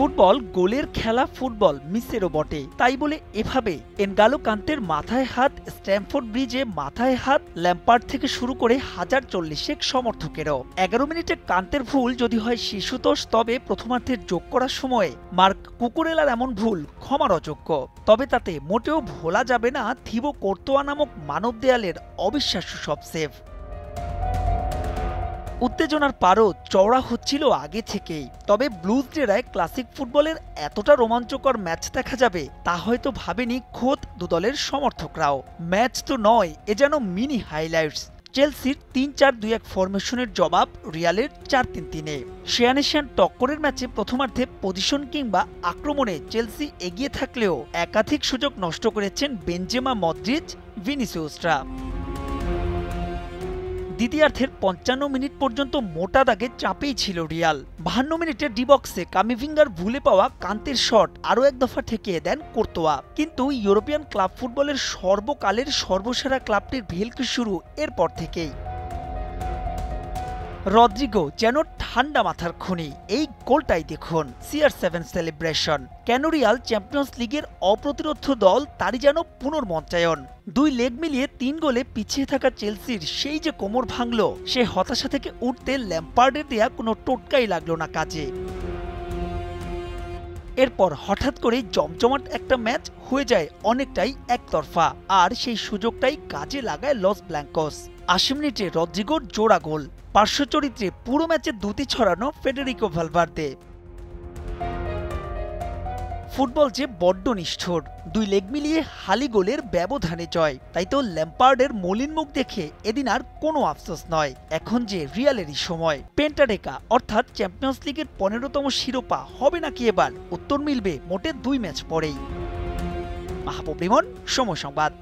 Football গোলের খেলা football মিসেরও বটে। তাই বলে এভাবে এনগালো কান্তের মাথায় হাত, স্ট্যামফোর্ড ব্রিজে মাথায় হাত, ল্যাম্পার্ড থেকে শুরু করে হাজার চল্লিশেক সমর্থকেরও। এগারো মিনিটে কান্তের ভুল যদি হয় শিশুতোষ, তবে প্রথমার্ধের যোগ করার সময়ে মার্ক কুকুরেলার এমন ভুল ক্ষমার অযোগ্য। তবে তাতে মোটেও ভোলা যাবে না থিবো কোর্তোয়া নামক মানব দেয়ালের অবিশ্বাস্য সব সেভ। উত্তেজনার পারও চওড়া হচ্ছিল আগে থেকেই। তবে ব্লুজ ডেরায় ক্লাসিক ফুটবলের এতটা রোমাঞ্চকর ম্যাচ দেখা যাবে, তা হয়তো ভাবেনি খোদ দুদলের সমর্থকরাও। ম্যাচ তো নয়, এ যেন মিনি হাইলাইটস। চেলসির তিন চার দুই এক ফরমেশনের জবাব রিয়ালের চার তিন তিনে। শেয়ানেশিয়ান টক্করের ম্যাচে প্রথমার্ধে পজিশন কিংবা আক্রমণে চেলসি এগিয়ে থাকলেও একাধিক সুযোগ নষ্ট করেছেন বেঞ্জেমা মদ্রিজ ভিনিসিউসরা। দ্বিতীয়ার্ধের পঞ্চান্ন মিনিট পর্যন্ত মোটা দাগে চাপেই ছিল রিয়াল। বাহান্ন মিনিটে ডিবক্সে কামিভিঙ্গার ভুলে পাওয়া কান্তের শট আরও এক দফা ঠেকিয়ে দেন কোর্তোয়া। কিন্তু ইউরোপিয়ান ক্লাব ফুটবলের সর্বকালের সর্বসেরা ক্লাবটির ভেলকি শুরু এরপর থেকেই। রদ্রিগো যেন ঠান্ডা মাথার খুনি। এই গোলটাই দেখুন, সিআর সেভেন সেলিব্রেশন। ক্যানোরিয়াল চ্যাম্পিয়ন্স লিগের অপ্রতিরোধ দল তারই যেন পুনর্মঞ্চায়ন। দুই লেগ মিলিয়ে তিন গোলে পিছিয়ে থাকা চেলসির সেই যে কোমর ভাঙল, সে হতাশা থেকে উঠতে ল্যাম্পার্ডের দেয়া কোনো টোটকাই লাগল না কাজে। এরপর হঠাৎ করে জমজমাট একটা ম্যাচ হয়ে যায় অনেকটাই একতরফা, আর সেই সুযোগটাই কাজে লাগায় লস ব্ল্যাঙ্কস। আশি মিনিটে রদ্রিগোর জোড়া গোল। পার্শ্ব চরিত্রে পুরো ম্যাচে দুটি ছড়ানো ফেডেরিকো ভালভার্দে। ফুটবল যে বড্ড নিষ্ঠুর, দুই লেগ মিলিয়ে হালি গোলের ব্যবধানে জয়, তাই তো ল্যাম্পার্ডের মলিন মুখ দেখে এদিন আর কোনো আফসোস নয়। এখন যে রিয়ালেরই সময়। পেন্টাডেকা অর্থাৎ চ্যাম্পিয়ন্স লিগের পনেরোতম শিরোপা হবে নাকি এবার? উত্তর মিলবে মোটে দুই ম্যাচ পরেই। মাহবুব রিমন, সময় সংবাদ।